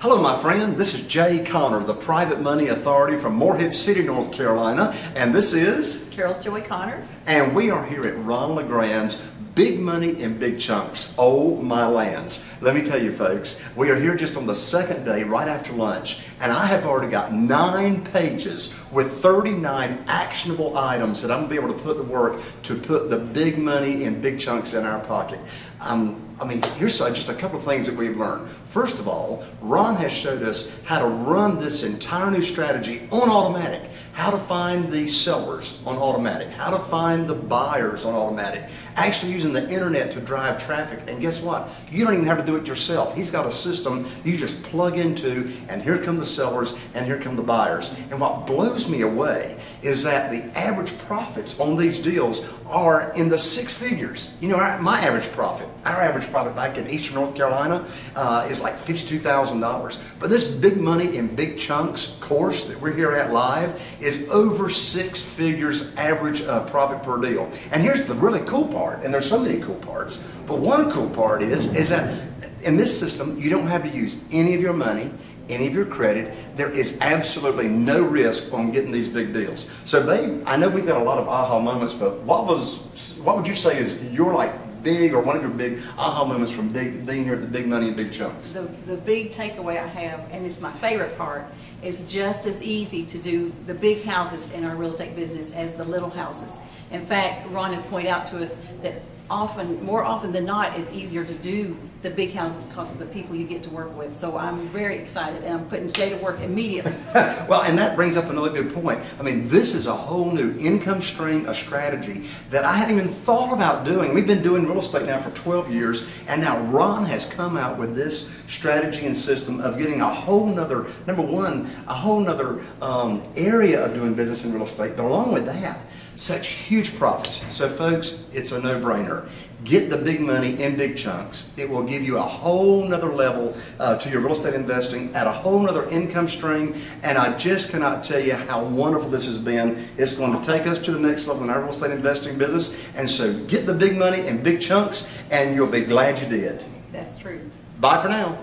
Hello, my friend. This is Jay Conner, the Private Money Authority from Morehead City, North Carolina. And this is. Carol Joy Conner. And we are here at Ron LeGrand's Big Money in Big Chunks. Oh, my lands. Let me tell you, folks, we are here just on the second day, right after lunch, and I have already got nine pages with 39 actionable items that I'm going to be able to put to work to put the big money in big chunks in our pocket. Um, I mean, here's just a couple of things that we've learned. First of all, Ron has showed us how to run this entire new strategy on automatic, how to find the sellers on automatic, how to find the buyers on automatic, actually using the internet to drive traffic. And guess what? You don't even have to do it yourself. He's got a system you just plug into, and here come the sellers, and here come the buyers. And what blows me away is that the average profits on these deals are in the six figures. You know, my average profit, our average profit back in Eastern North Carolina uh, is like $52,000. But this big money in big chunks course that we're here at live is over six figures average uh, profit per deal. And here's the really cool part, and there's so many cool parts, but one cool part is, is that in this system, you don't have to use any of your money any of your credit. There is absolutely no risk on getting these big deals. So, babe, I know we've got a lot of aha moments, but what was, what would you say is your like big or one of your big aha moments from big, being here at the Big Money and Big Chunks? The, the big takeaway I have, and it's my favorite part, is just as easy to do the big houses in our real estate business as the little houses. In fact, Ron has pointed out to us that often, more often than not, it's easier to do the big houses because of the people you get to work with. So I'm very excited and I'm putting Jay to work immediately. well, and that brings up another good point. I mean, this is a whole new income stream, a strategy that I hadn't even thought about doing. We've been doing real estate now for 12 years, and now Ron has come out with this strategy and system of getting a whole nother, number one, a whole nother um, area of doing business in real estate, but along with that, such huge profits. So, folks, it's a no brainer. Get the big money in big chunks. It will give you a whole nother level uh, to your real estate investing at a whole nother income stream. And I just cannot tell you how wonderful this has been. It's going to take us to the next level in our real estate investing business. And so, get the big money in big chunks, and you'll be glad you did. That's true. Bye for now.